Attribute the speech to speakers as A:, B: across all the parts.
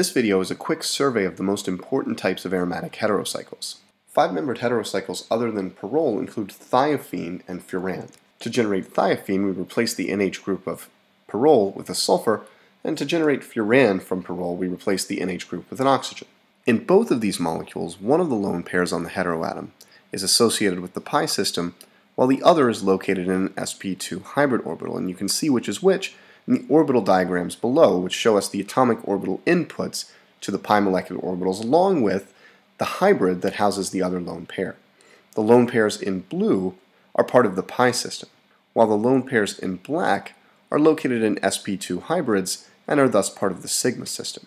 A: This video is a quick survey of the most important types of aromatic heterocycles. Five-membered heterocycles other than pyrrole include thiophene and furan. To generate thiophene, we replace the NH group of pyrrole with a sulfur, and to generate furan from pyrrole, we replace the NH group with an oxygen. In both of these molecules, one of the lone pairs on the heteroatom is associated with the pi system, while the other is located in an sp2 hybrid orbital, and you can see which is which in the orbital diagrams below, which show us the atomic orbital inputs to the pi molecular orbitals, along with the hybrid that houses the other lone pair. The lone pairs in blue are part of the pi system, while the lone pairs in black are located in sp2 hybrids and are thus part of the sigma system.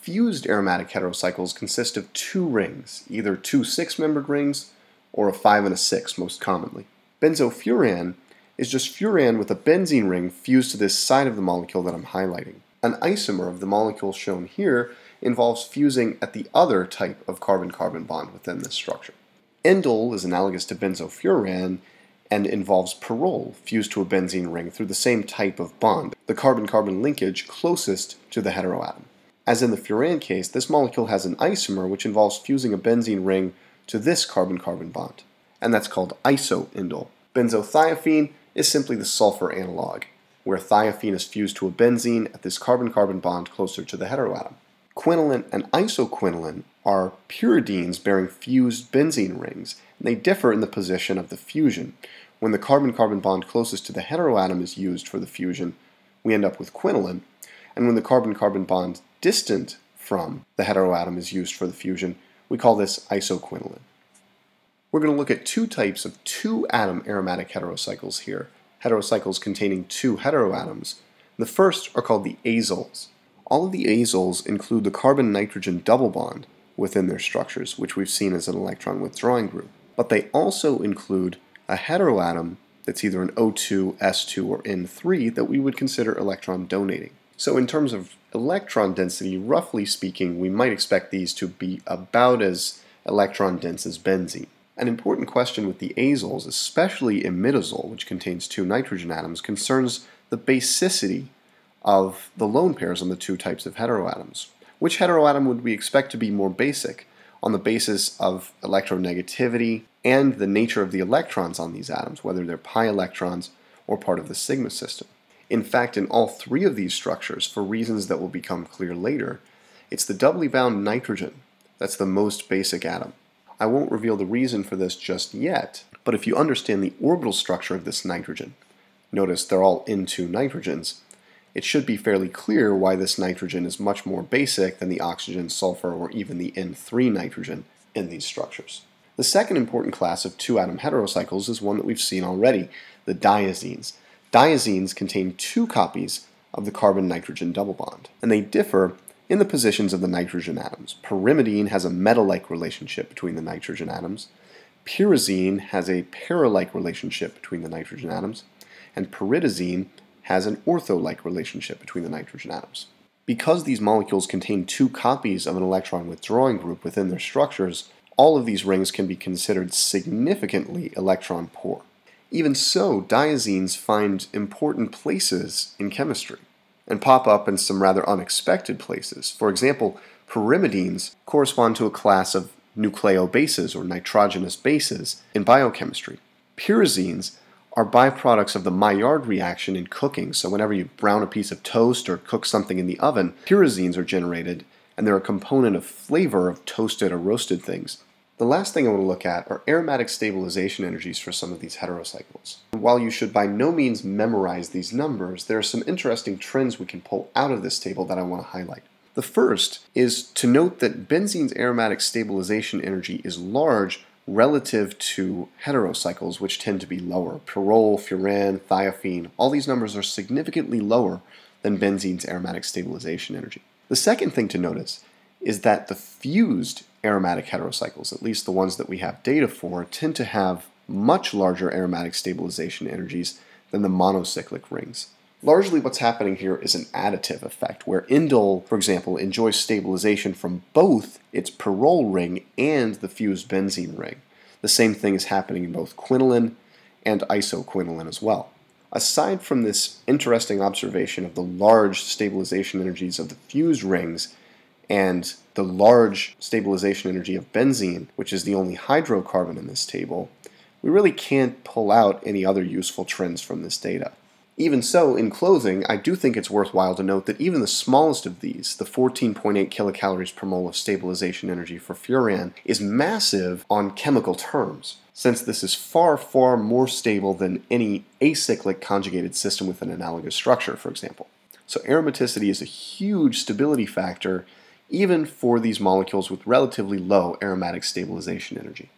A: Fused aromatic heterocycles consist of two rings, either two six-membered rings or a five and a six most commonly. Benzofuran is just furan with a benzene ring fused to this side of the molecule that I'm highlighting. An isomer of the molecule shown here involves fusing at the other type of carbon-carbon bond within this structure. Indole is analogous to benzofuran and involves pyrrole fused to a benzene ring through the same type of bond, the carbon-carbon linkage closest to the heteroatom. As in the furan case, this molecule has an isomer which involves fusing a benzene ring to this carbon-carbon bond, and that's called isoindole. Benzothiophene is simply the sulfur analog, where thiophene is fused to a benzene at this carbon-carbon bond closer to the heteroatom. Quinoline and isoquinoline are pyridines bearing fused benzene rings, and they differ in the position of the fusion. When the carbon-carbon bond closest to the heteroatom is used for the fusion, we end up with quinoline, and when the carbon-carbon bond distant from the heteroatom is used for the fusion, we call this isoquinoline. We're going to look at two types of two-atom aromatic heterocycles here, heterocycles containing two heteroatoms. The first are called the azoles. All of the azoles include the carbon-nitrogen double bond within their structures, which we've seen as an electron withdrawing group. But they also include a heteroatom that's either an O2, S2, or N3 that we would consider electron donating. So in terms of electron density, roughly speaking, we might expect these to be about as electron dense as benzene. An important question with the azoles, especially imidazole, which contains two nitrogen atoms, concerns the basicity of the lone pairs on the two types of heteroatoms. Which heteroatom would we expect to be more basic on the basis of electronegativity and the nature of the electrons on these atoms, whether they're pi electrons or part of the sigma system? In fact, in all three of these structures, for reasons that will become clear later, it's the doubly bound nitrogen that's the most basic atom. I won't reveal the reason for this just yet, but if you understand the orbital structure of this nitrogen, notice they're all N2 nitrogens, it should be fairly clear why this nitrogen is much more basic than the oxygen, sulfur, or even the N3 nitrogen in these structures. The second important class of two-atom heterocycles is one that we've seen already, the diazines. Diazines contain two copies of the carbon-nitrogen double bond, and they differ in the positions of the nitrogen atoms. Pyrimidine has a meta-like relationship between the nitrogen atoms, pyrazine has a para-like relationship between the nitrogen atoms, and pyridazine has an ortho-like relationship between the nitrogen atoms. Because these molecules contain two copies of an electron withdrawing group within their structures, all of these rings can be considered significantly electron poor. Even so, diazines find important places in chemistry and pop up in some rather unexpected places. For example, pyrimidines correspond to a class of nucleobases or nitrogenous bases in biochemistry. Pyrazines are byproducts of the Maillard reaction in cooking. So whenever you brown a piece of toast or cook something in the oven, pyrazines are generated, and they're a component of flavor of toasted or roasted things. The last thing I want to look at are aromatic stabilization energies for some of these heterocycles. While you should by no means memorize these numbers, there are some interesting trends we can pull out of this table that I want to highlight. The first is to note that benzene's aromatic stabilization energy is large relative to heterocycles, which tend to be lower. Pyrrole, furan, thiophene, all these numbers are significantly lower than benzene's aromatic stabilization energy. The second thing to notice is that the fused aromatic heterocycles, at least the ones that we have data for, tend to have much larger aromatic stabilization energies than the monocyclic rings. Largely what's happening here is an additive effect, where indole, for example, enjoys stabilization from both its pyrrole ring and the fused benzene ring. The same thing is happening in both quinoline and isoquinoline as well. Aside from this interesting observation of the large stabilization energies of the fused rings and the large stabilization energy of benzene, which is the only hydrocarbon in this table, we really can't pull out any other useful trends from this data. Even so, in closing, I do think it's worthwhile to note that even the smallest of these, the 14.8 kilocalories per mole of stabilization energy for furan, is massive on chemical terms, since this is far, far more stable than any acyclic conjugated system with an analogous structure, for example. So aromaticity is a huge stability factor even for these molecules with relatively low aromatic stabilization energy.